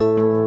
you